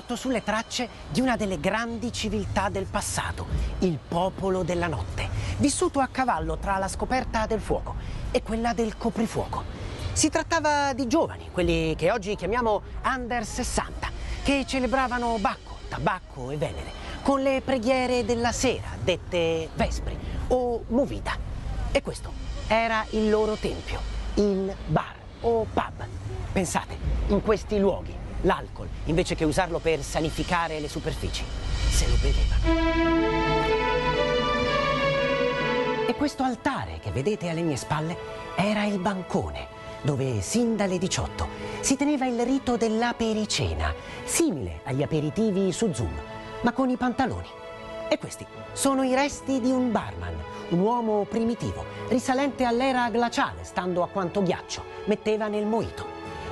sorto sulle tracce di una delle grandi civiltà del passato, il popolo della notte, vissuto a cavallo tra la scoperta del fuoco e quella del coprifuoco. Si trattava di giovani, quelli che oggi chiamiamo under 60, che celebravano Bacco, tabacco e Venere, con le preghiere della sera, dette vespri o movida. E questo era il loro tempio, il bar o pub. Pensate, in questi luoghi l'alcol, invece che usarlo per sanificare le superfici, se lo bevevano. E questo altare che vedete alle mie spalle era il bancone, dove sin dalle 18 si teneva il rito dell'apericena, simile agli aperitivi su Zoom, ma con i pantaloni. E questi sono i resti di un barman, un uomo primitivo, risalente all'era glaciale, stando a quanto ghiaccio metteva nel moito.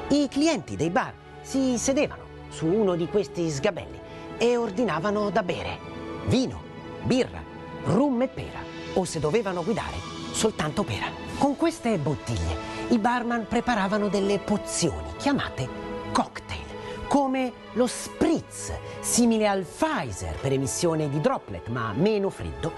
I clienti dei bar si sedevano su uno di questi sgabelli e ordinavano da bere vino, birra, rum e pera, o se dovevano guidare, soltanto pera. Con queste bottiglie i barman preparavano delle pozioni chiamate cocktail, come lo spritz, simile al Pfizer per emissione di droplet, ma meno freddo,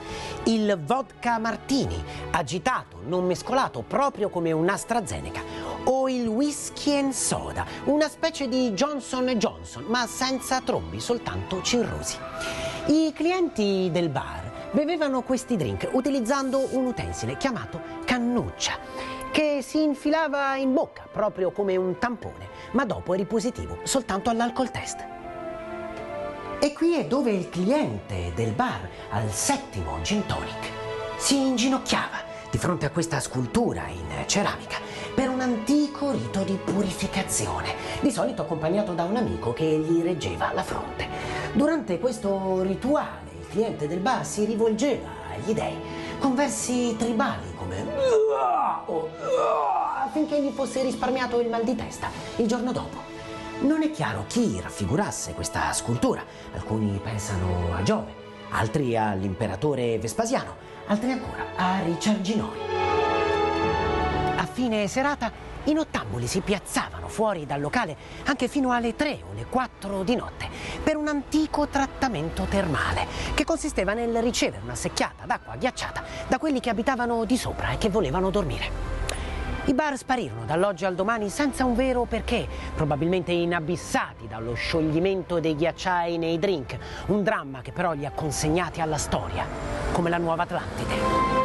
il vodka martini, agitato, non mescolato, proprio come un AstraZeneca, o il whisky and soda, una specie di Johnson Johnson, ma senza trombi, soltanto cirrosi. I clienti del bar bevevano questi drink utilizzando un utensile chiamato cannuccia che si infilava in bocca proprio come un tampone, ma dopo eri positivo soltanto all'alcol test. E qui è dove il cliente del bar al settimo gin tonic si inginocchiava di fronte a questa scultura in ceramica per un antico rito di purificazione, di solito accompagnato da un amico che gli reggeva la fronte. Durante questo rituale il cliente del bar si rivolgeva agli dei con versi tribali come affinché gli fosse risparmiato il mal di testa il giorno dopo. Non è chiaro chi raffigurasse questa scultura. Alcuni pensano a Giove, altri all'imperatore Vespasiano, altri ancora a Ricciarginori. A fine serata i nottambuli si piazzavano fuori dal locale anche fino alle 3 o le 4 di notte per un antico trattamento termale che consisteva nel ricevere una secchiata d'acqua ghiacciata da quelli che abitavano di sopra e che volevano dormire. I bar sparirono dall'oggi al domani senza un vero perché, probabilmente inabissati dallo scioglimento dei ghiacciai nei drink, un dramma che però li ha consegnati alla storia, come la nuova Atlantide.